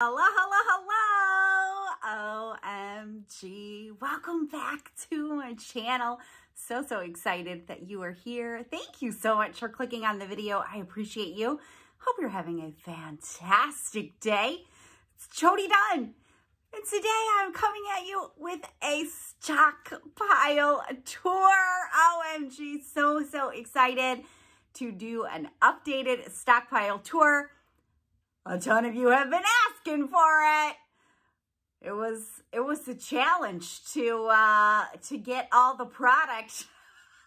Hello, hello, hello. OMG. Welcome back to my channel. So, so excited that you are here. Thank you so much for clicking on the video. I appreciate you. Hope you're having a fantastic day. It's Jodi Dunn. And today I'm coming at you with a stockpile tour. OMG, so, so excited to do an updated stockpile tour. A ton of you have been asking for it. It was it was a challenge to uh to get all the product.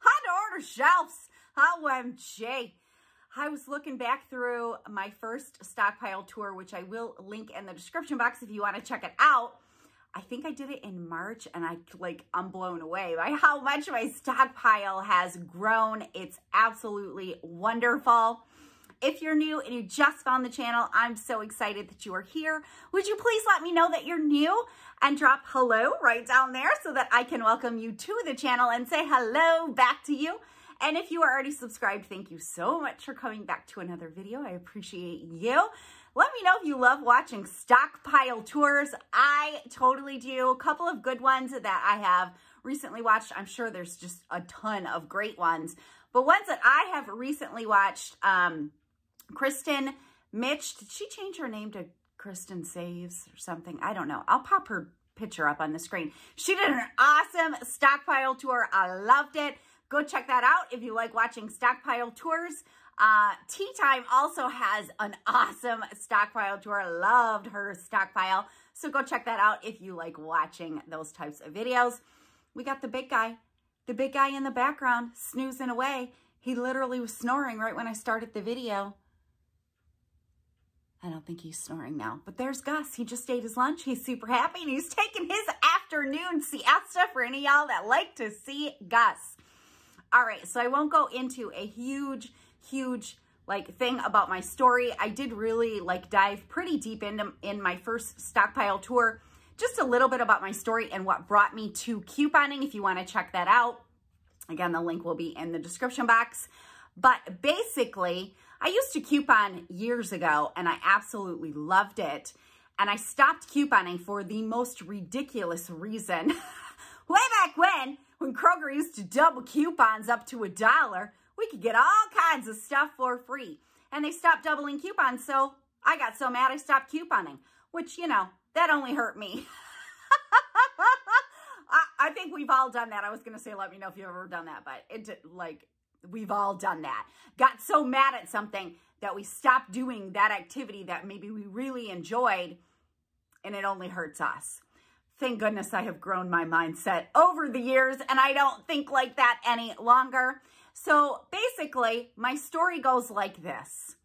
Had to order shelves. OMG. I was looking back through my first stockpile tour, which I will link in the description box if you want to check it out. I think I did it in March and I like, I'm blown away by how much my stockpile has grown. It's absolutely wonderful. If you're new and you just found the channel, I'm so excited that you are here. Would you please let me know that you're new and drop hello right down there so that I can welcome you to the channel and say hello back to you. And if you are already subscribed, thank you so much for coming back to another video. I appreciate you. Let me know if you love watching stockpile tours. I totally do. A couple of good ones that I have recently watched. I'm sure there's just a ton of great ones. But ones that I have recently watched, um, Kristen Mitch, did she change her name to Kristen Saves or something? I don't know. I'll pop her picture up on the screen. She did an awesome stockpile tour. I loved it. Go check that out if you like watching stockpile tours. Uh, Tea Time also has an awesome stockpile tour. Loved her stockpile. So go check that out if you like watching those types of videos. We got the big guy. The big guy in the background snoozing away. He literally was snoring right when I started the video. I don't think he's snoring now. But there's Gus. He just ate his lunch. He's super happy and he's taking his afternoon siesta for any y'all that like to see Gus. All right, so I won't go into a huge, huge like thing about my story. I did really like dive pretty deep into in my first stockpile tour. Just a little bit about my story and what brought me to couponing if you want to check that out. Again, the link will be in the description box. But basically, I used to coupon years ago and I absolutely loved it. And I stopped couponing for the most ridiculous reason. Way back when, when Kroger used to double coupons up to a dollar, we could get all kinds of stuff for free. And they stopped doubling coupons, so I got so mad I stopped couponing, which, you know, that only hurt me. I, I, think we've all done that. I was going to say, let me know if you've ever done that, but it, did like, We've all done that. Got so mad at something that we stopped doing that activity that maybe we really enjoyed and it only hurts us. Thank goodness I have grown my mindset over the years and I don't think like that any longer. So basically, my story goes like this.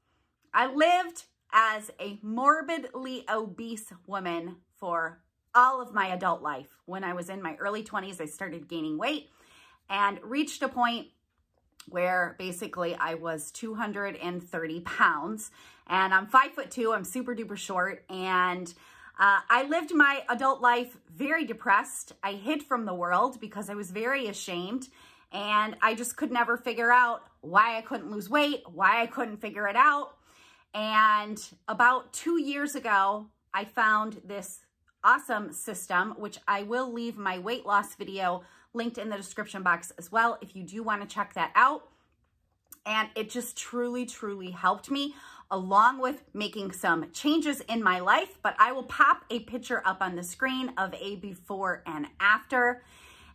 I lived as a morbidly obese woman for all of my adult life. When I was in my early 20s, I started gaining weight and reached a point where basically I was 230 pounds and I'm five foot two. I'm super duper short. And uh, I lived my adult life very depressed. I hid from the world because I was very ashamed and I just could never figure out why I couldn't lose weight, why I couldn't figure it out. And about two years ago, I found this awesome system, which I will leave my weight loss video linked in the description box as well if you do want to check that out. And it just truly, truly helped me along with making some changes in my life. But I will pop a picture up on the screen of a before and after.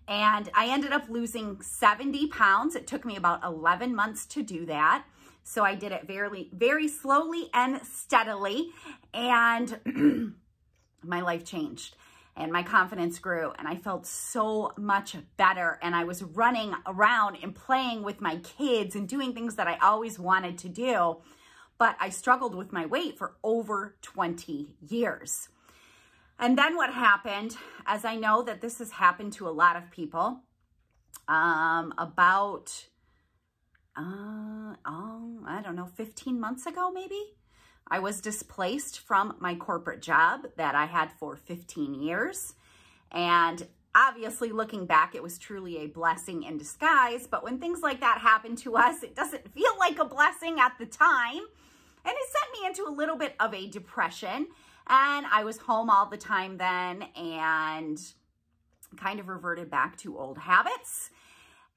And I ended up losing 70 pounds. It took me about 11 months to do that. So I did it very, very slowly and steadily. And my life changed and my confidence grew and I felt so much better and I was running around and playing with my kids and doing things that I always wanted to do. But I struggled with my weight for over 20 years. And then what happened, as I know that this has happened to a lot of people, um, about, uh, oh, I don't know, 15 months ago maybe, I was displaced from my corporate job that I had for 15 years. And obviously looking back, it was truly a blessing in disguise. But when things like that happen to us, it doesn't feel like a blessing at the time. And it sent me into a little bit of a depression. And I was home all the time then and kind of reverted back to old habits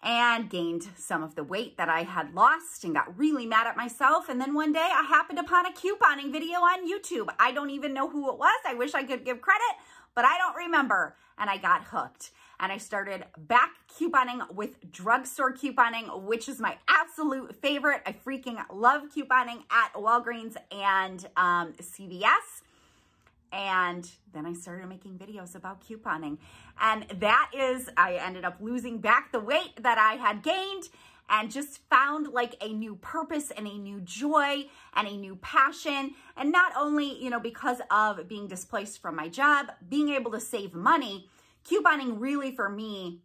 and gained some of the weight that I had lost and got really mad at myself. And then one day I happened upon a couponing video on YouTube. I don't even know who it was. I wish I could give credit, but I don't remember. And I got hooked. And I started back couponing with drugstore couponing, which is my absolute favorite. I freaking love couponing at Walgreens and um, CVS. And then I started making videos about couponing. And that is, I ended up losing back the weight that I had gained and just found like a new purpose and a new joy and a new passion. And not only, you know, because of being displaced from my job, being able to save money, couponing really for me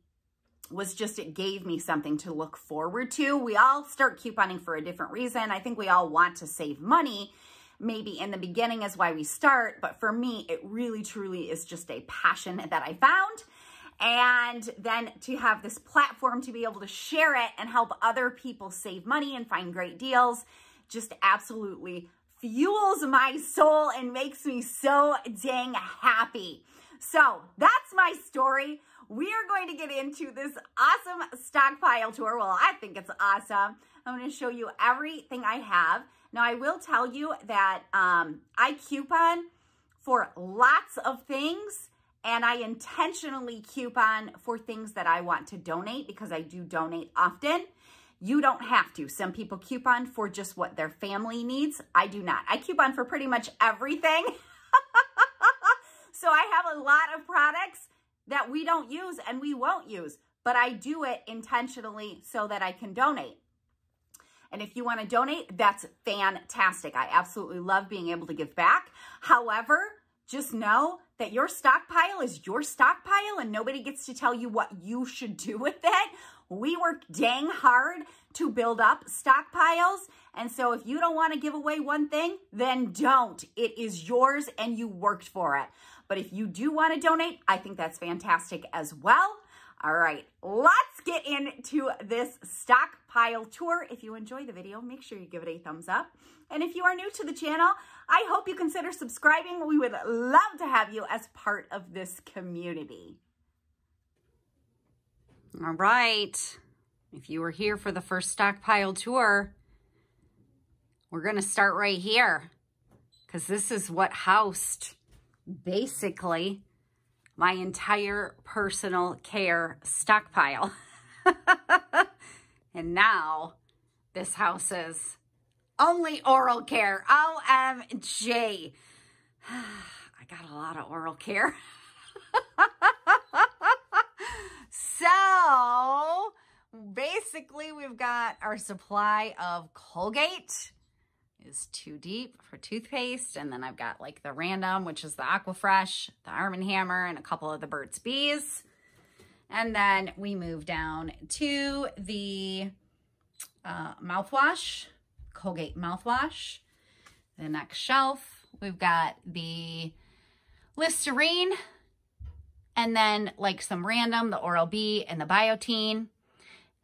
was just it gave me something to look forward to. We all start couponing for a different reason. I think we all want to save money maybe in the beginning is why we start. But for me, it really truly is just a passion that I found. And then to have this platform to be able to share it and help other people save money and find great deals just absolutely fuels my soul and makes me so dang happy. So that's my story. We are going to get into this awesome stockpile tour. Well, I think it's awesome. I'm going to show you everything I have. Now, I will tell you that um, I coupon for lots of things and I intentionally coupon for things that I want to donate because I do donate often. You don't have to. Some people coupon for just what their family needs. I do not. I coupon for pretty much everything. so I have a lot of products that we don't use and we won't use, but I do it intentionally so that I can donate. And if you want to donate, that's fantastic. I absolutely love being able to give back. However, just know that your stockpile is your stockpile and nobody gets to tell you what you should do with it. We work dang hard to build up stockpiles. And so if you don't want to give away one thing, then don't. It is yours and you worked for it. But if you do want to donate, I think that's fantastic as well. All right, let's get into this stockpile tour. If you enjoy the video, make sure you give it a thumbs up. And if you are new to the channel, I hope you consider subscribing. We would love to have you as part of this community. All right. If you were here for the first stockpile tour, we're going to start right here because this is what housed basically my entire personal care stockpile. and now this house is only oral care. OMG. I got a lot of oral care. so basically we've got our supply of Colgate is too deep for toothpaste. And then I've got like the random, which is the Aquafresh, the Arm & Hammer, and a couple of the Burt's Bees. And then we move down to the uh, mouthwash, Colgate mouthwash. The next shelf, we've got the Listerine, and then like some random, the Oral-B and the Biotene.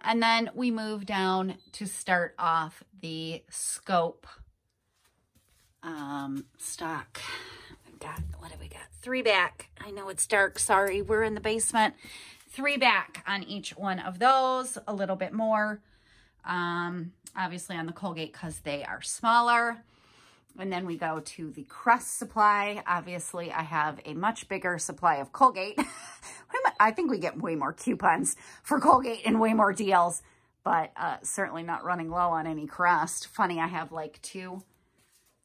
And then we move down to start off the Scope um, stock. We've got, what do we got? Three back. I know it's dark. Sorry, we're in the basement. Three back on each one of those. A little bit more, um, obviously on the Colgate because they are smaller. And then we go to the Crest supply. Obviously, I have a much bigger supply of Colgate. I think we get way more coupons for Colgate and way more deals, but uh, certainly not running low on any Crest. Funny, I have like two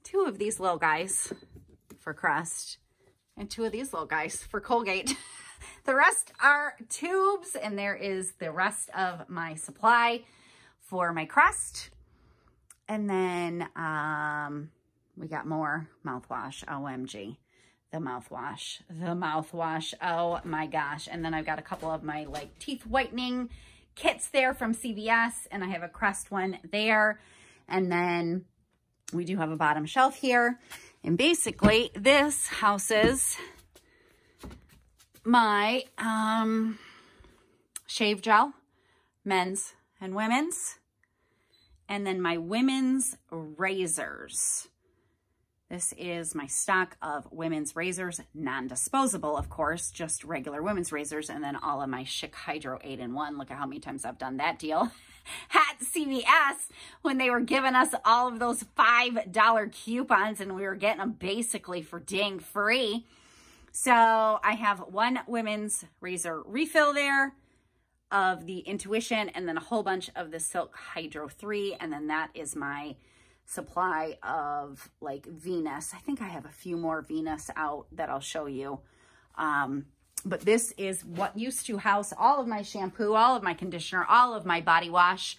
two of these little guys for Crest and two of these little guys for Colgate. the rest are tubes and there is the rest of my supply for my Crest. And then um, we got more mouthwash, OMG. The mouthwash, the mouthwash, oh my gosh. And then I've got a couple of my like teeth whitening kits there from CVS and I have a Crest one there. And then we do have a bottom shelf here. And basically, this houses my um, shave gel, men's and women's. And then my women's razors. This is my stock of women's razors, non-disposable, of course, just regular women's razors, and then all of my Schick Hydro 8-in-1. Look at how many times I've done that deal at CVS when they were giving us all of those $5 coupons and we were getting them basically for dang free. So I have one women's razor refill there of the Intuition and then a whole bunch of the Silk Hydro 3. And then that is my supply of like Venus. I think I have a few more Venus out that I'll show you. Um, but this is what used to house all of my shampoo, all of my conditioner, all of my body wash,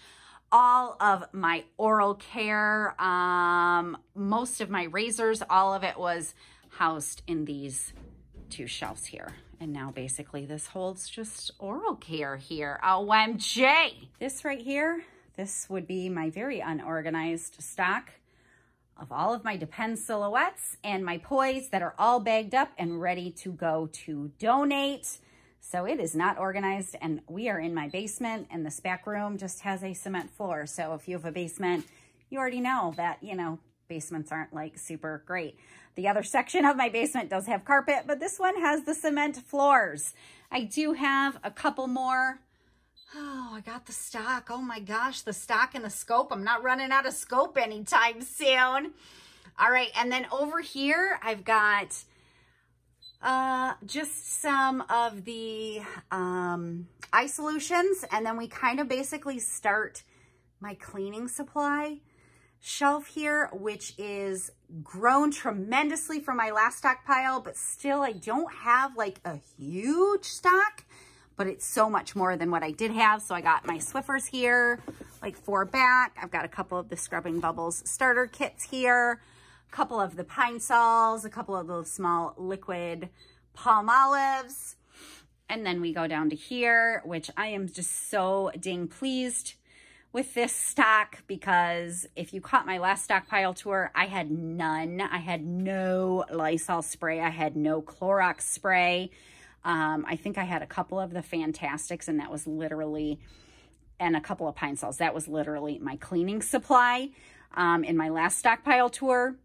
all of my oral care, um, most of my razors, all of it was housed in these two shelves here. And now basically this holds just oral care here. OMG! This right here this would be my very unorganized stock of all of my Depend silhouettes and my Poise that are all bagged up and ready to go to donate. So it is not organized and we are in my basement and this back room just has a cement floor. So if you have a basement, you already know that, you know, basements aren't like super great. The other section of my basement does have carpet, but this one has the cement floors. I do have a couple more Oh, I got the stock. Oh my gosh, the stock and the scope. I'm not running out of scope anytime soon. All right, and then over here, I've got uh, just some of the um, eye solutions, and then we kind of basically start my cleaning supply shelf here, which is grown tremendously from my last stockpile, but still I don't have like a huge stock but it's so much more than what I did have. So I got my Swiffers here, like four back. I've got a couple of the Scrubbing Bubbles starter kits here, a couple of the Pine Sols, a couple of those small liquid Palmolives. And then we go down to here, which I am just so dang pleased with this stock because if you caught my last stockpile tour, I had none. I had no Lysol spray. I had no Clorox spray. Um, I think I had a couple of the Fantastics and that was literally, and a couple of Pine Sols. That was literally my cleaning supply um, in my last stockpile tour.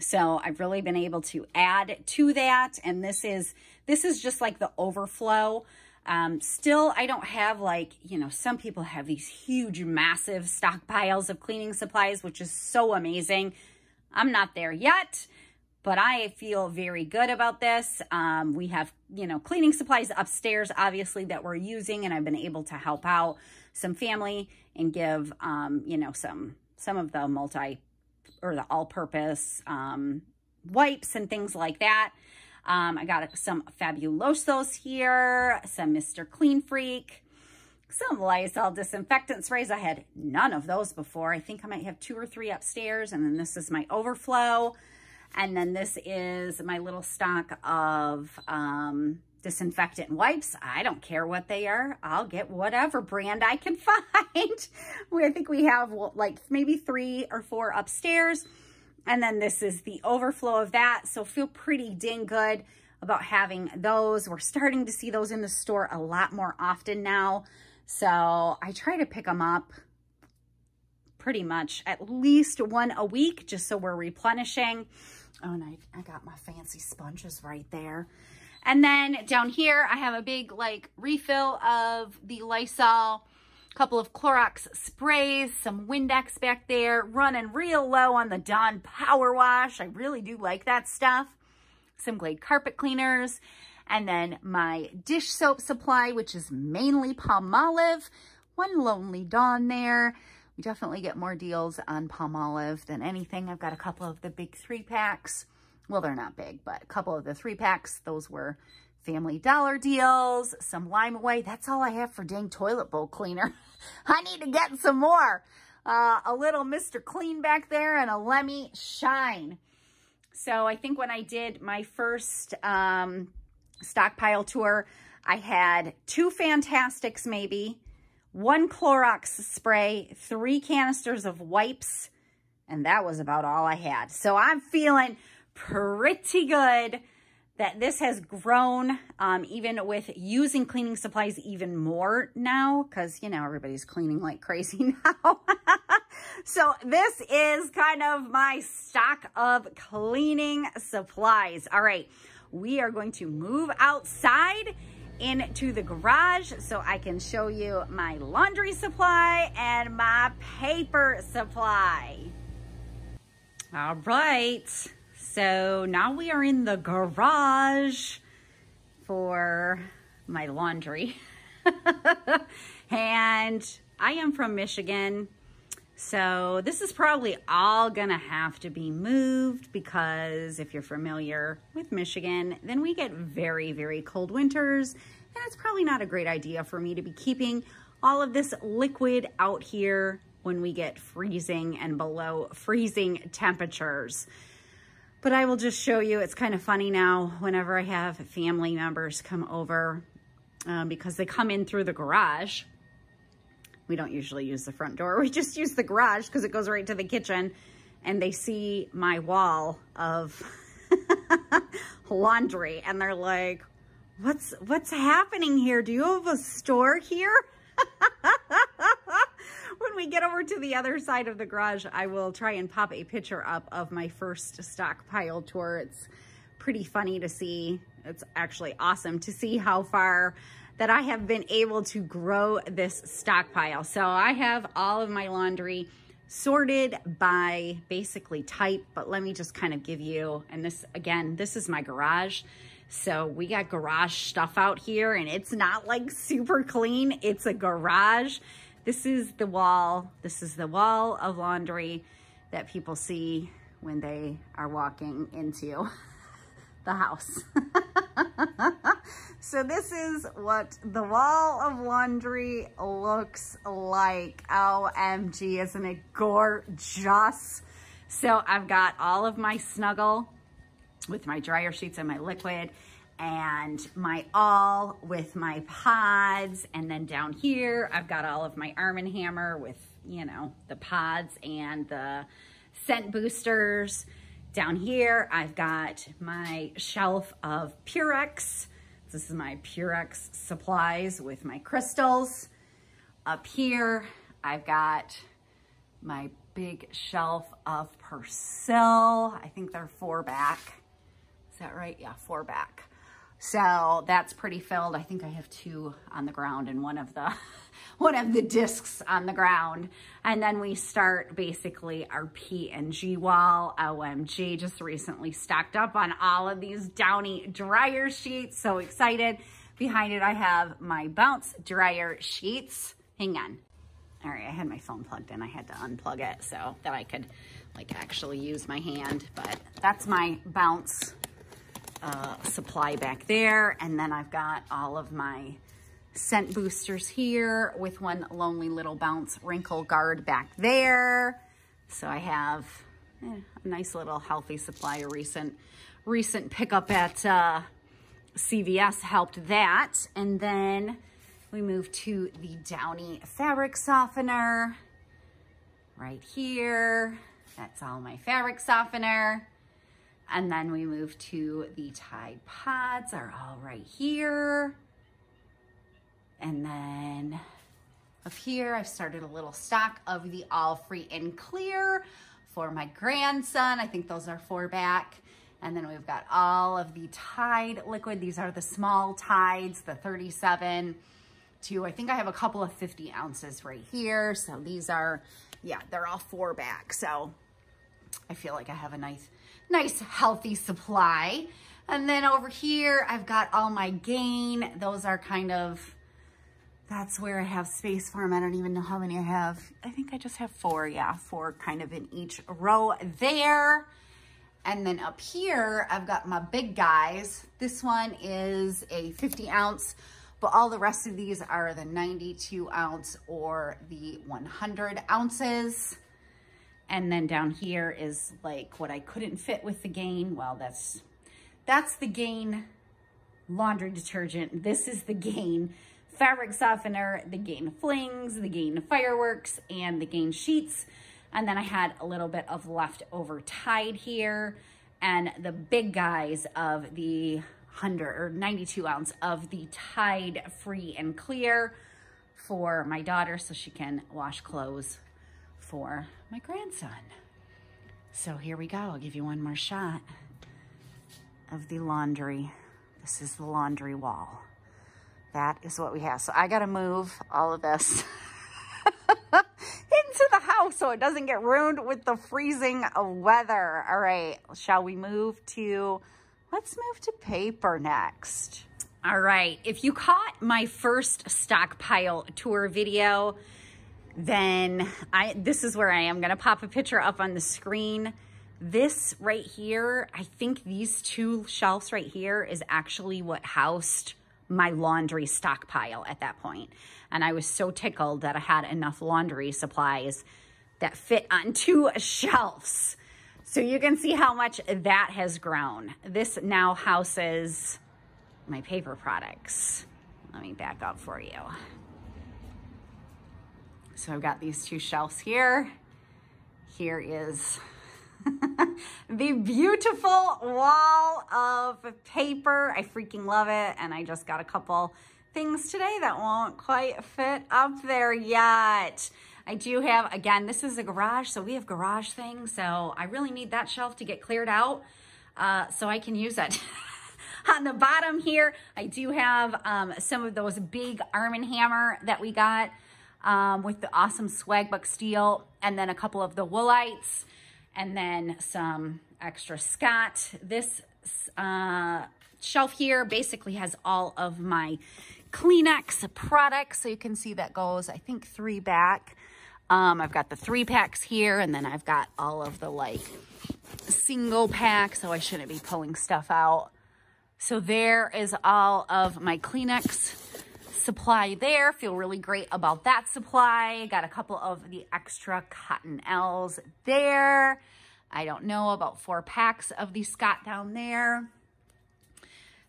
So I've really been able to add to that. And this is, this is just like the overflow. Um, still, I don't have like, you know, some people have these huge, massive stockpiles of cleaning supplies, which is so amazing. I'm not there yet but I feel very good about this. Um, we have, you know, cleaning supplies upstairs, obviously, that we're using, and I've been able to help out some family and give, um, you know, some, some of the multi or the all-purpose um, wipes and things like that. Um, I got some Fabulosos here, some Mr. Clean Freak, some Lysol disinfectant sprays. I had none of those before. I think I might have two or three upstairs, and then this is my overflow. And then this is my little stock of um, disinfectant wipes. I don't care what they are. I'll get whatever brand I can find. I think we have like maybe three or four upstairs. And then this is the overflow of that. So feel pretty dang good about having those. We're starting to see those in the store a lot more often now. So I try to pick them up pretty much at least one a week just so we're replenishing. Oh, and I, I got my fancy sponges right there. And then down here, I have a big like refill of the Lysol, a couple of Clorox sprays, some Windex back there, running real low on the Dawn Power Wash. I really do like that stuff. Some Glade carpet cleaners. And then my dish soap supply, which is mainly Palmolive. One Lonely Dawn there. You definitely get more deals on Palmolive than anything. I've got a couple of the big three packs. Well, they're not big, but a couple of the three packs. Those were Family Dollar deals, some Lime-A-Way. That's all I have for dang toilet bowl cleaner. I need to get some more. Uh, a little Mr. Clean back there and a Lemi Shine. So I think when I did my first um, stockpile tour, I had two Fantastics maybe, one Clorox spray, three canisters of wipes, and that was about all I had. So I'm feeling pretty good that this has grown um, even with using cleaning supplies even more now because, you know, everybody's cleaning like crazy now. so this is kind of my stock of cleaning supplies. All right, we are going to move outside into the garage so I can show you my laundry supply and my paper supply. All right. So now we are in the garage for my laundry. and I am from Michigan. So this is probably all gonna have to be moved because if you're familiar with Michigan, then we get very, very cold winters. And it's probably not a great idea for me to be keeping all of this liquid out here when we get freezing and below freezing temperatures. But I will just show you, it's kind of funny now whenever I have family members come over um, because they come in through the garage. We don't usually use the front door. We just use the garage because it goes right to the kitchen and they see my wall of laundry and they're like, what's, what's happening here? Do you have a store here? when we get over to the other side of the garage, I will try and pop a picture up of my first stockpile tour. It's pretty funny to see. It's actually awesome to see how far that I have been able to grow this stockpile. So I have all of my laundry sorted by basically type, but let me just kind of give you, and this, again, this is my garage. So we got garage stuff out here and it's not like super clean. It's a garage. This is the wall. This is the wall of laundry that people see when they are walking into the house. so this is what the wall of laundry looks like. OMG, isn't it gorgeous? So I've got all of my snuggle with my dryer sheets and my liquid and my all with my pods. And then down here, I've got all of my Arm & Hammer with, you know, the pods and the scent boosters. Down here, I've got my shelf of Purex. This is my Purex supplies with my crystals. Up here, I've got my big shelf of Persil. I think they're four back. Is that right? Yeah, four back. So that's pretty filled. I think I have two on the ground and one of the one of the discs on the ground. And then we start basically our P&G wall. OMG, just recently stocked up on all of these Downy dryer sheets. So excited. Behind it, I have my Bounce dryer sheets. Hang on. All right, I had my phone plugged in. I had to unplug it so that I could like actually use my hand. But that's my Bounce uh, supply back there. And then I've got all of my scent boosters here with one lonely little bounce wrinkle guard back there. So I have eh, a nice little healthy supply. A recent, recent pickup at uh, CVS helped that. And then we move to the Downy fabric softener right here. That's all my fabric softener. And then we move to the Tide Pods are all right here. And then up here, I've started a little stock of the All Free and Clear for my grandson. I think those are four back. And then we've got all of the Tide liquid. These are the small Tides, the 37 to, I think I have a couple of 50 ounces right here. So these are, yeah, they're all four back. So I feel like I have a nice nice healthy supply. And then over here, I've got all my gain. Those are kind of, that's where I have space for them. I don't even know how many I have. I think I just have four, yeah, four kind of in each row there. And then up here, I've got my big guys. This one is a 50 ounce, but all the rest of these are the 92 ounce or the 100 ounces. And then down here is like what I couldn't fit with the Gain. Well, that's, that's the Gain laundry detergent. This is the Gain fabric softener, the Gain Flings, the Gain Fireworks, and the Gain Sheets. And then I had a little bit of leftover Tide here and the big guys of the 100 or 92 ounce of the Tide Free and Clear for my daughter so she can wash clothes for my grandson. So here we go. I'll give you one more shot of the laundry. This is the laundry wall. That is what we have. So I got to move all of this into the house so it doesn't get ruined with the freezing weather. All right, shall we move to, let's move to paper next. All right, if you caught my first stockpile tour video, then I this is where I am gonna pop a picture up on the screen. This right here, I think these two shelves right here is actually what housed my laundry stockpile at that point. And I was so tickled that I had enough laundry supplies that fit on two shelves. So you can see how much that has grown. This now houses my paper products. Let me back up for you. So I've got these two shelves here. Here is the beautiful wall of paper. I freaking love it. And I just got a couple things today that won't quite fit up there yet. I do have, again, this is a garage, so we have garage things. So I really need that shelf to get cleared out uh, so I can use it. On the bottom here, I do have um, some of those big Arm & Hammer that we got um, with the awesome Swagbucks deal, and then a couple of the Woolites and then some extra Scott. This uh, shelf here basically has all of my Kleenex products. So you can see that goes, I think, three back. Um, I've got the three packs here, and then I've got all of the like single packs, so I shouldn't be pulling stuff out. So there is all of my Kleenex supply there. Feel really great about that supply. Got a couple of the extra Cottonelles there. I don't know, about four packs of the Scott down there.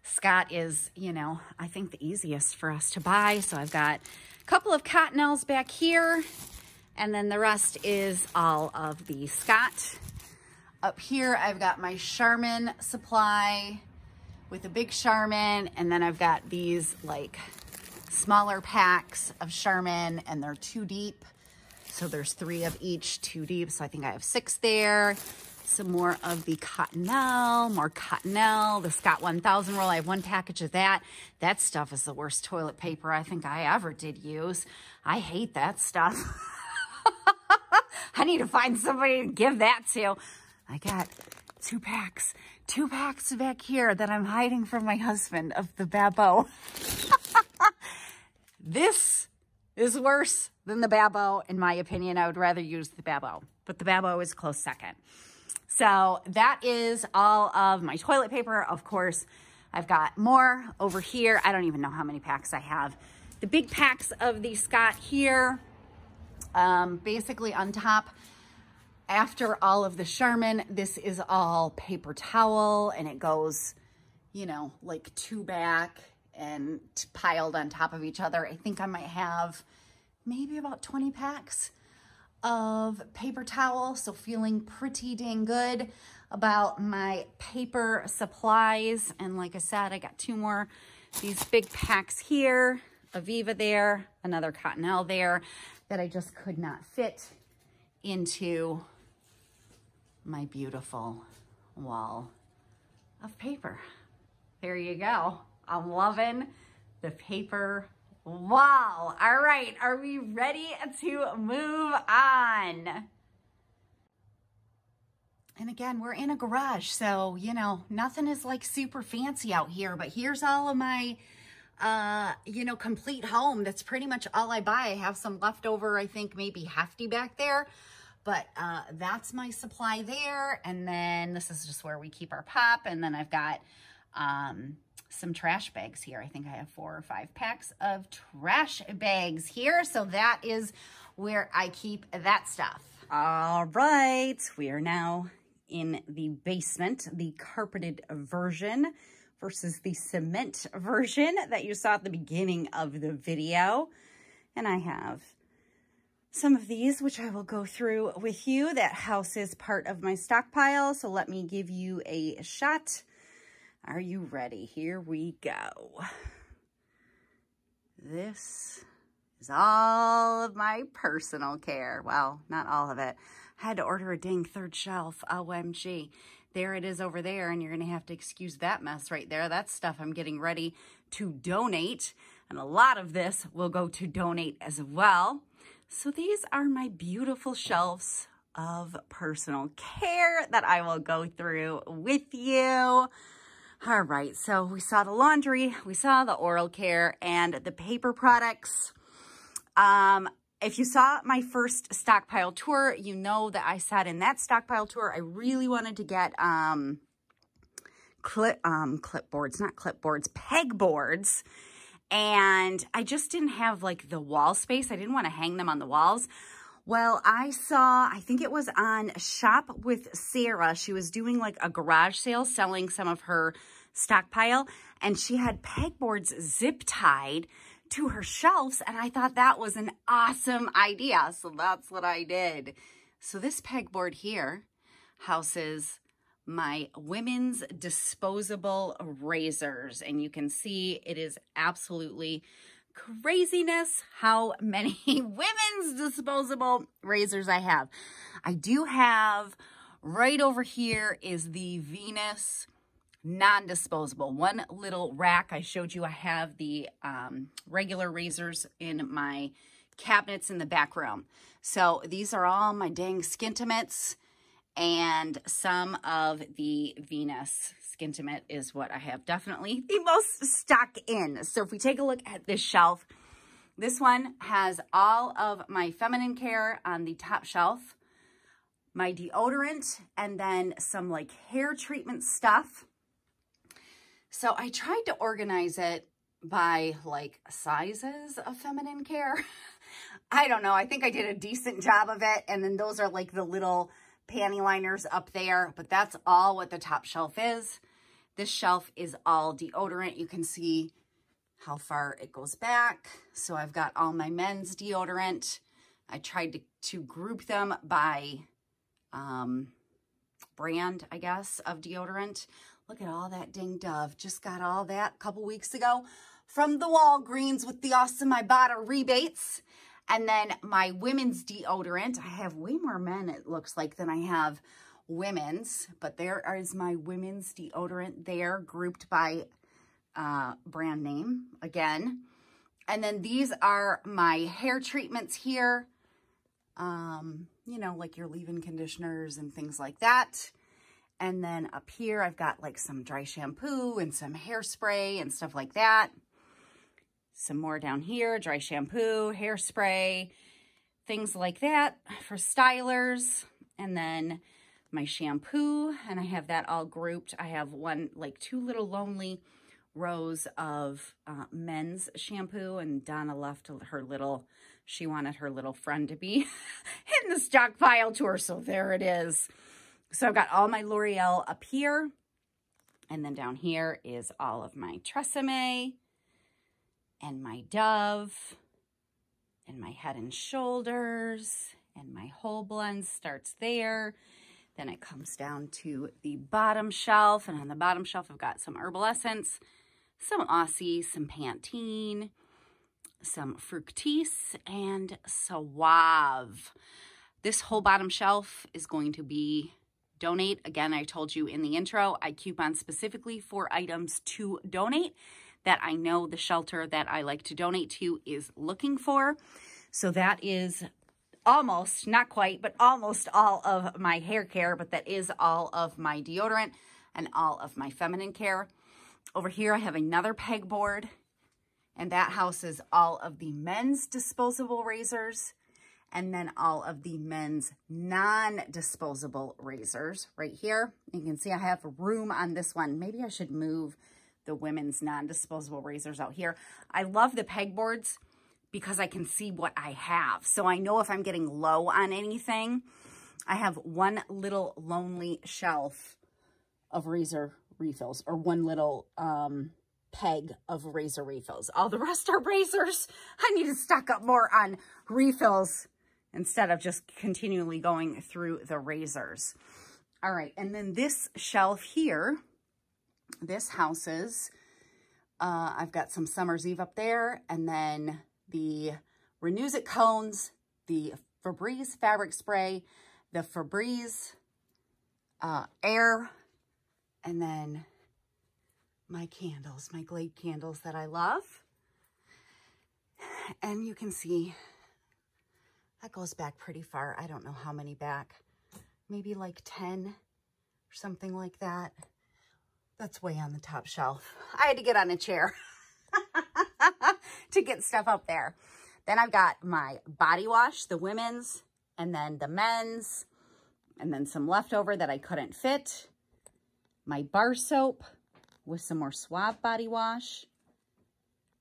Scott is, you know, I think the easiest for us to buy. So I've got a couple of Cotton Cottonelles back here. And then the rest is all of the Scott. Up here, I've got my Charmin supply with a big Charmin. And then I've got these like smaller packs of Charmin and they're two deep. So there's three of each, two deep. So I think I have six there. Some more of the Cottonelle, more Cottonelle, the Scott 1000 roll. I have one package of that. That stuff is the worst toilet paper I think I ever did use. I hate that stuff. I need to find somebody to give that to. I got two packs, two packs back here that I'm hiding from my husband of the Babo. this is worse than the Babo, in my opinion. I would rather use the Babo, but the Babo is close second. So that is all of my toilet paper. Of course, I've got more over here. I don't even know how many packs I have. The big packs of the Scott here, um, basically on top, after all of the Charmin, this is all paper towel and it goes, you know, like two back and piled on top of each other. I think I might have maybe about 20 packs of paper towel. So feeling pretty dang good about my paper supplies. And like I said, I got two more, these big packs here, a Viva there, another Cottonelle there that I just could not fit into my beautiful wall of paper. There you go. I'm loving the paper wall. All right. Are we ready to move on? And again, we're in a garage, so, you know, nothing is like super fancy out here, but here's all of my, uh, you know, complete home. That's pretty much all I buy. I have some leftover, I think maybe hefty back there, but uh, that's my supply there. And then this is just where we keep our pop. And then I've got, um, some trash bags here. I think I have four or five packs of trash bags here. So that is where I keep that stuff. All right, we are now in the basement, the carpeted version versus the cement version that you saw at the beginning of the video. And I have some of these, which I will go through with you. That house is part of my stockpile, so let me give you a shot Are you ready? Here we go. This is all of my personal care. Well, not all of it. I had to order a dang third shelf. OMG. There it is over there, and you're going to have to excuse that mess right there. That's stuff I'm getting ready to donate, and a lot of this will go to donate as well. So these are my beautiful shelves of personal care that I will go through with you. All right, so we saw the laundry, we saw the oral care, and the paper products. Um, if you saw my first stockpile tour, you know that I said in that stockpile tour, I really wanted to get um, clip, um, clipboards, not clipboards, pegboards. And I just didn't have like the wall space. I didn't want to hang them on the walls. Well, I saw, I think it was on Shop with Sarah. She was doing like a garage sale selling some of her stockpile and she had pegboards zip tied to her shelves and I thought that was an awesome idea. So that's what I did. So this pegboard here houses my women's disposable razors and you can see it is absolutely craziness how many women's disposable razors I have. I do have right over here is the Venus non-disposable. One little rack. I showed you I have the um, regular razors in my cabinets in the back room. So these are all my dang Skintimates and some of the Venus Skintimate is what I have definitely the most stock in. So if we take a look at this shelf, this one has all of my feminine care on the top shelf, my deodorant, and then some like hair treatment stuff. So I tried to organize it by like sizes of feminine care. I don't know. I think I did a decent job of it. And then those are like the little panty liners up there, but that's all what the top shelf is. This shelf is all deodorant. You can see how far it goes back. So I've got all my men's deodorant. I tried to, to group them by um, brand, I guess, of deodorant. Look at all that ding dove. Just got all that a couple weeks ago from the Walgreens with the awesome Ibotta rebates. And then my women's deodorant. I have way more men, it looks like, than I have women's. But there is my women's deodorant there, grouped by uh, brand name again. And then these are my hair treatments here. Um, you know, like your leave-in conditioners and things like that. And then up here, I've got like some dry shampoo and some hairspray and stuff like that. Some more down here, dry shampoo, hairspray, things like that for stylers. And then my shampoo, and I have that all grouped. I have one, like two little lonely rows of uh, men's shampoo, and Donna left her little, she wanted her little friend to be in the stockpile tour, so there it is. So I've got all my L'Oreal up here. And then down here is all of my Tresemme and my Dove and my Head and Shoulders and my whole blend starts there. Then it comes down to the bottom shelf. And on the bottom shelf, I've got some Herbal Essence, some Aussie, some Pantene, some Fructis, and Suave. This whole bottom shelf is going to be donate. Again, I told you in the intro, I coupon specifically for items to donate that I know the shelter that I like to donate to is looking for. So that is almost, not quite, but almost all of my hair care, but that is all of my deodorant and all of my feminine care. Over here, I have another pegboard, and that houses all of the men's disposable razors and then all of the men's non-disposable razors right here. You can see I have room on this one. Maybe I should move the women's non-disposable razors out here. I love the pegboards because I can see what I have. So I know if I'm getting low on anything. I have one little lonely shelf of razor refills or one little um, peg of razor refills. All the rest are razors. I need to stock up more on refills instead of just continually going through the razors. All right, and then this shelf here this houses, uh, I've got some Summer's Eve up there, and then the Renuzit cones, the Febreze fabric spray, the Febreze uh, air, and then my candles, my Glade candles that I love. And you can see that goes back pretty far. I don't know how many back. Maybe like 10 or something like that. That's way on the top shelf. I had to get on a chair to get stuff up there. Then I've got my body wash, the women's, and then the men's, and then some leftover that I couldn't fit. My bar soap with some more Suave body wash.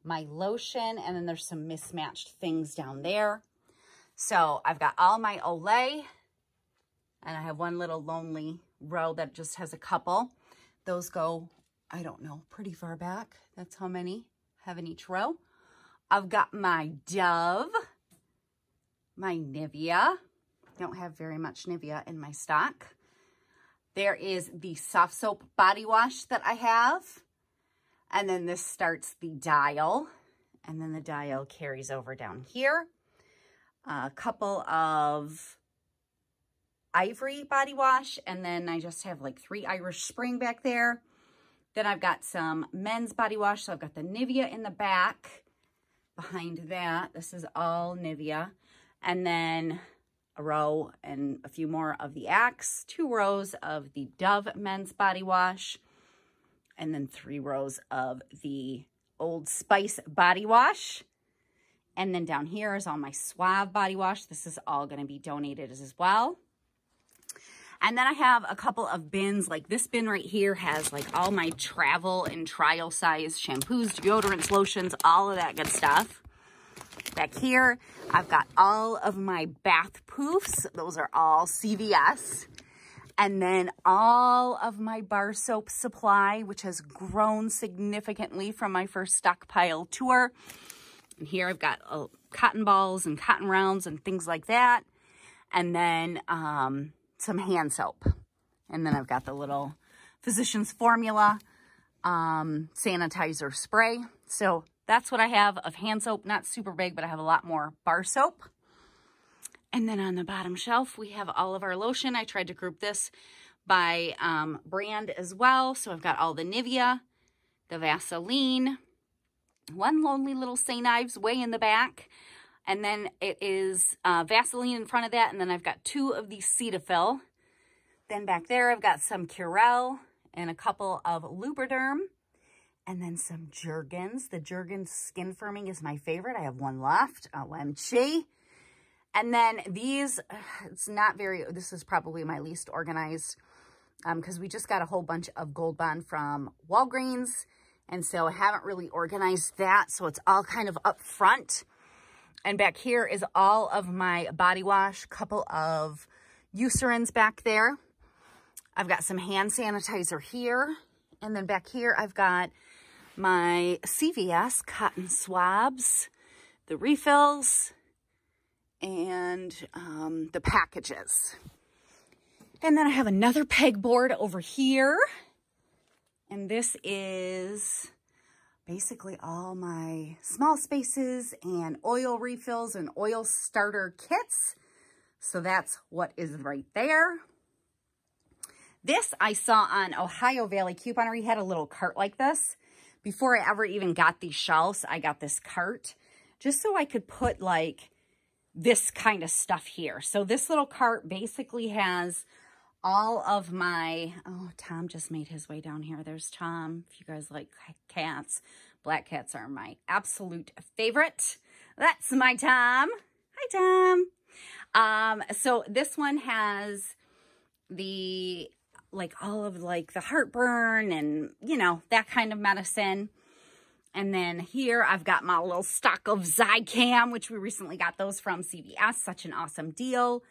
My lotion, and then there's some mismatched things down there. So I've got all my Olay, and I have one little lonely row that just has a couple. Those go, I don't know, pretty far back. That's how many have in each row. I've got my Dove, my Nivea. Don't have very much Nivea in my stock. There is the soft soap body wash that I have. And then this starts the dial. And then the dial carries over down here. A couple of Ivory body wash. And then I just have like three Irish Spring back there. Then I've got some men's body wash. So I've got the Nivea in the back behind that. This is all Nivea. And then a row and a few more of the Axe, two rows of the Dove men's body wash, and then three rows of the Old Spice body wash. And then down here is all my Suave body wash. This is all going to be donated as well. And then I have a couple of bins, like this bin right here has like all my travel and trial size shampoos, deodorants, lotions, all of that good stuff. Back here, I've got all of my bath poofs. Those are all CVS. And then all of my bar soap supply, which has grown significantly from my first stockpile tour. And here I've got uh, cotton balls and cotton rounds and things like that. And then um, some hand soap. And then I've got the little Physicians Formula um, sanitizer spray. So that's what I have of hand soap. Not super big, but I have a lot more bar soap. And then on the bottom shelf, we have all of our lotion. I tried to group this by um, brand as well. So I've got all the Nivea, the Vaseline, one lonely little St. Ives way in the back, and then it is uh, Vaseline in front of that. And then I've got two of these Cetaphil. Then back there, I've got some Curel and a couple of Lubriderm. And then some Jergens. The Jergens Skin Firming is my favorite. I have one left. OMG. And then these, it's not very, this is probably my least organized because um, we just got a whole bunch of Gold Bond from Walgreens. And so I haven't really organized that. So it's all kind of up front. And back here is all of my body wash, couple of Eucerins back there. I've got some hand sanitizer here. And then back here, I've got my CVS cotton swabs, the refills, and um, the packages. And then I have another pegboard over here. And this is basically all my small spaces and oil refills and oil starter kits. So that's what is right there. This I saw on Ohio Valley Couponer. He had a little cart like this. Before I ever even got these shelves, I got this cart just so I could put like this kind of stuff here. So this little cart basically has all of my, oh, Tom just made his way down here. There's Tom, if you guys like cats. Black cats are my absolute favorite. That's my Tom. Hi, Tom. Um, so this one has the, like all of like the heartburn and, you know, that kind of medicine. And then here I've got my little stock of Zicam, which we recently got those from CVS. Such an awesome deal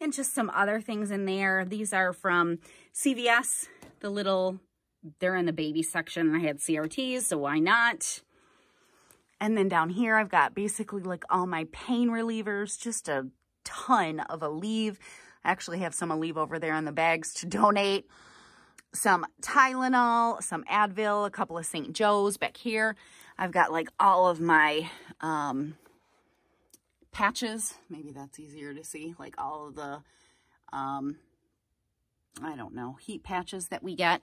and just some other things in there. These are from CVS, the little, they're in the baby section. I had CRTs, so why not? And then down here, I've got basically like all my pain relievers, just a ton of Aleve. I actually have some Aleve over there in the bags to donate. some Tylenol, some Advil, a couple of St. Joe's back here. I've got like all of my um, patches. Maybe that's easier to see. Like all of the, um, I don't know, heat patches that we get.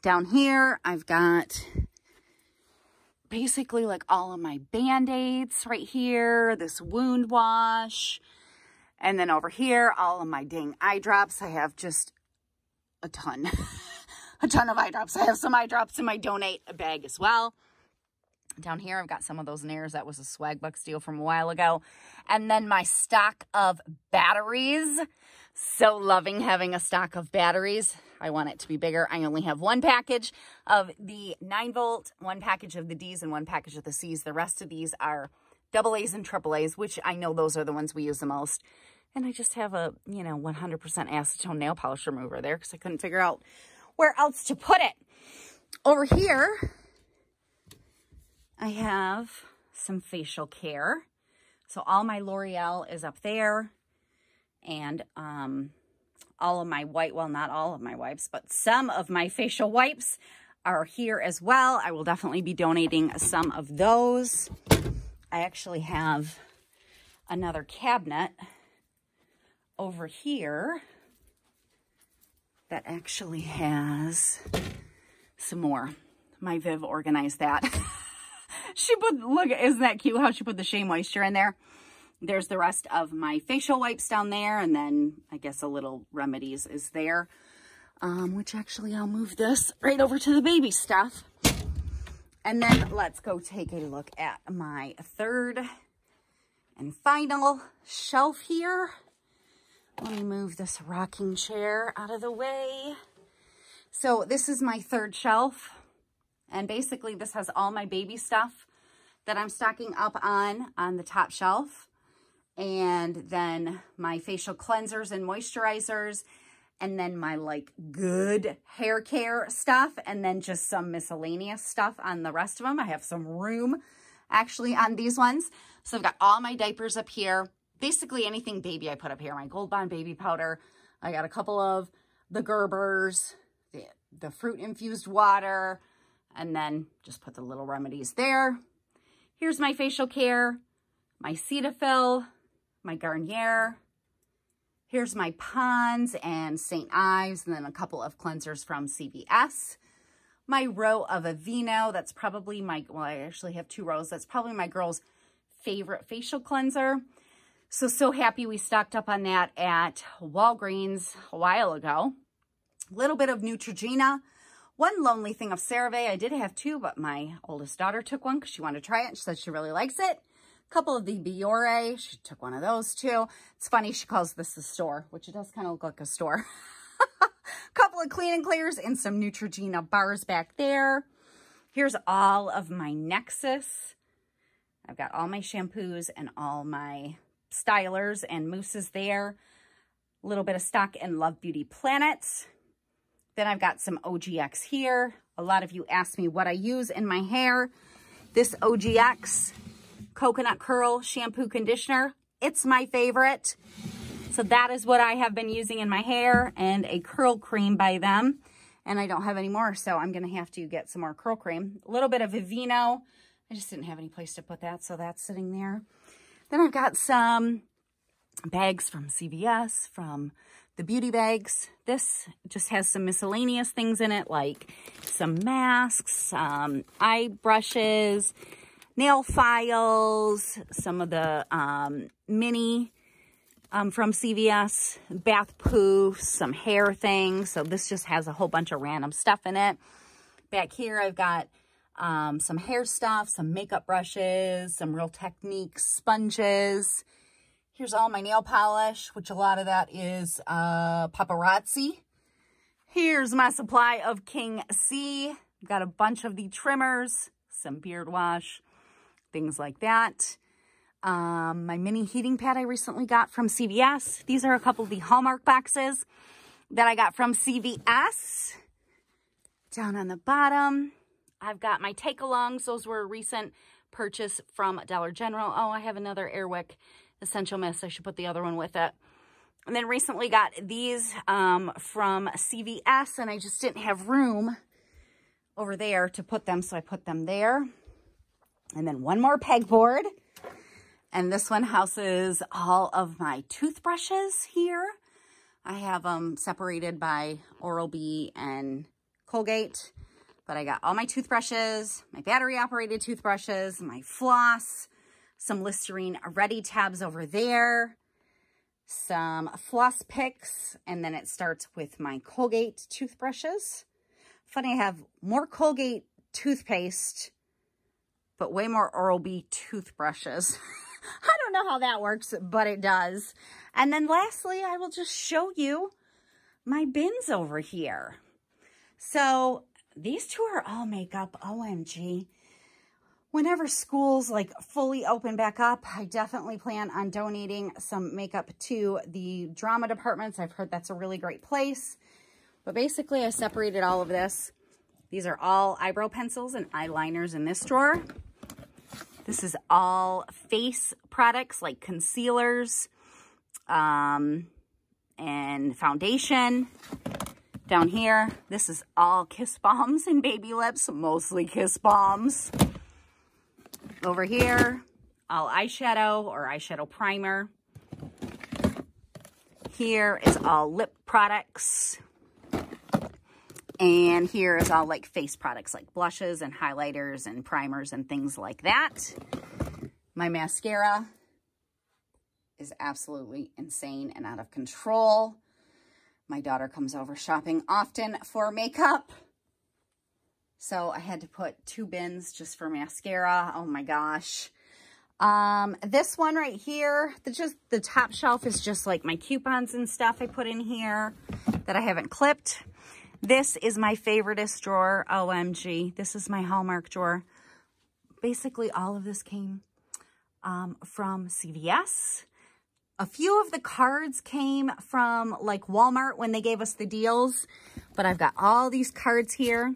Down here, I've got basically like all of my Band-Aids right here, this wound wash, and then over here, all of my dang eye drops. I have just a ton, a ton of eye drops. I have some eye drops in my donate bag as well. Down here, I've got some of those Nairs. That was a Swagbucks deal from a while ago. And then my stock of batteries. So loving having a stock of batteries. I want it to be bigger. I only have one package of the 9 volt, one package of the D's, and one package of the C's. The rest of these are double A's and triple A's, which I know those are the ones we use the most. And I just have a, you know, 100% acetone nail polish remover there because I couldn't figure out where else to put it. Over here, I have some facial care. So all my L'Oreal is up there. And um, all of my white, well, not all of my wipes, but some of my facial wipes are here as well. I will definitely be donating some of those. I actually have another cabinet over here that actually has some more. My Viv organized that. she put, look, isn't that cute how she put the Shea Moisture in there? There's the rest of my facial wipes down there, and then I guess a little remedies is there, um, which actually I'll move this right over to the baby stuff. And then let's go take a look at my third and final shelf here. Let me move this rocking chair out of the way. So this is my third shelf. And basically this has all my baby stuff that I'm stocking up on, on the top shelf. And then my facial cleansers and moisturizers. And then my like good hair care stuff. And then just some miscellaneous stuff on the rest of them. I have some room actually on these ones. So I've got all my diapers up here basically anything baby I put up here. My Gold Bond baby powder. I got a couple of the Gerbers, the, the fruit infused water, and then just put the little remedies there. Here's my facial care, my Cetaphil, my Garnier. Here's my Pond's and St. Ives, and then a couple of cleansers from CVS. My row of Aveeno, that's probably my, well, I actually have two rows. That's probably my girl's favorite facial cleanser. So, so happy we stocked up on that at Walgreens a while ago. A little bit of Neutrogena. One lonely thing of CeraVe. I did have two, but my oldest daughter took one because she wanted to try it. And she said she really likes it. A couple of the Biore. She took one of those too. It's funny, she calls this a store, which it does kind of look like a store. A couple of clean and clears and some Neutrogena bars back there. Here's all of my Nexxus. I've got all my shampoos and all my stylers and mousses there. A little bit of stock in Love Beauty Planet. Then I've got some OGX here. A lot of you asked me what I use in my hair. This OGX Coconut Curl Shampoo Conditioner. It's my favorite. So that is what I have been using in my hair and a curl cream by them. And I don't have any more, so I'm going to have to get some more curl cream. A little bit of Aveeno. I just didn't have any place to put that, so that's sitting there. Then I've got some bags from CVS, from the beauty bags. This just has some miscellaneous things in it, like some masks, some eye brushes, nail files, some of the um, mini um, from CVS, bath poofs, some hair things. So this just has a whole bunch of random stuff in it. Back here, I've got um, some hair stuff, some makeup brushes, some Real Technique sponges. Here's all my nail polish, which a lot of that is uh, paparazzi. Here's my supply of King C. Got a bunch of the trimmers, some beard wash, things like that. Um, my mini heating pad I recently got from CVS. These are a couple of the Hallmark boxes that I got from CVS. Down on the bottom, I've got my take-alongs. Those were a recent purchase from Dollar General. Oh, I have another Airwick Essential Mist. I should put the other one with it. And then recently got these um, from CVS and I just didn't have room over there to put them. So I put them there. And then one more pegboard. And this one houses all of my toothbrushes here. I have them separated by Oral-B and Colgate. But I got all my toothbrushes, my battery operated toothbrushes, my floss, some Listerine ready tabs over there, some floss picks, and then it starts with my Colgate toothbrushes. Funny, I have more Colgate toothpaste, but way more Oral-B toothbrushes. I don't know how that works, but it does. And then lastly, I will just show you my bins over here. So these two are all makeup. OMG. Whenever schools like fully open back up, I definitely plan on donating some makeup to the drama departments. I've heard that's a really great place. But basically, I separated all of this. These are all eyebrow pencils and eyeliners in this drawer. This is all face products like concealers um, and foundation. Down here, this is all Kiss Bombs and Baby Lips, mostly Kiss Bombs. Over here, all eyeshadow or eyeshadow primer. Here is all lip products. And here is all like face products like blushes and highlighters and primers and things like that. My mascara is absolutely insane and out of control. My daughter comes over shopping often for makeup. So I had to put two bins just for mascara. Oh my gosh. Um, this one right here, the just the top shelf is just like my coupons and stuff I put in here that I haven't clipped. This is my favoriteest drawer. OMG. This is my Hallmark drawer. Basically, all of this came um, from CVS. A few of the cards came from like Walmart when they gave us the deals, but I've got all these cards here.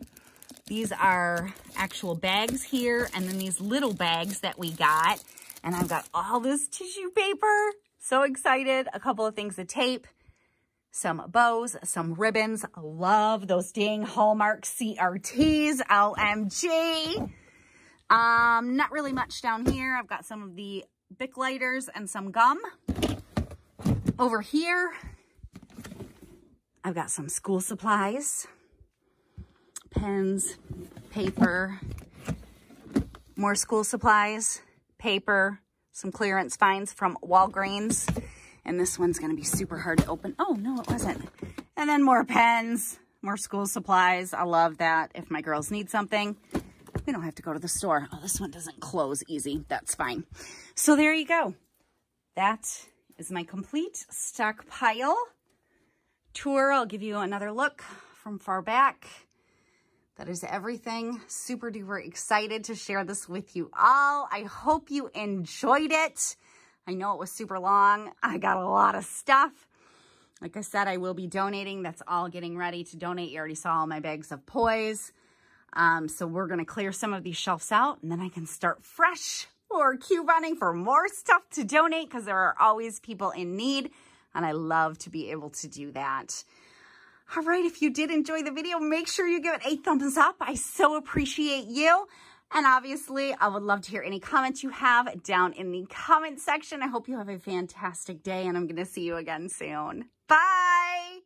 These are actual bags here, and then these little bags that we got. And I've got all this tissue paper. So excited. A couple of things of tape some bows, some ribbons. Love those dang Hallmark CRTs, LMG. Um, not really much down here. I've got some of the Bic lighters and some gum. Over here, I've got some school supplies, pens, paper, more school supplies, paper, some clearance finds from Walgreens. And this one's going to be super hard to open. Oh, no, it wasn't. And then more pens, more school supplies. I love that. If my girls need something, we don't have to go to the store. Oh, this one doesn't close easy. That's fine. So there you go. That is my complete stockpile tour. I'll give you another look from far back. That is everything. Super duper excited to share this with you all. I hope you enjoyed it. I know it was super long. I got a lot of stuff. Like I said, I will be donating. That's all getting ready to donate. You already saw all my bags of poise. Um, so we're going to clear some of these shelves out and then I can start fresh for couponing for more stuff to donate because there are always people in need and I love to be able to do that. All right, if you did enjoy the video, make sure you give it a thumbs up. I so appreciate you. And obviously, I would love to hear any comments you have down in the comment section. I hope you have a fantastic day, and I'm going to see you again soon. Bye!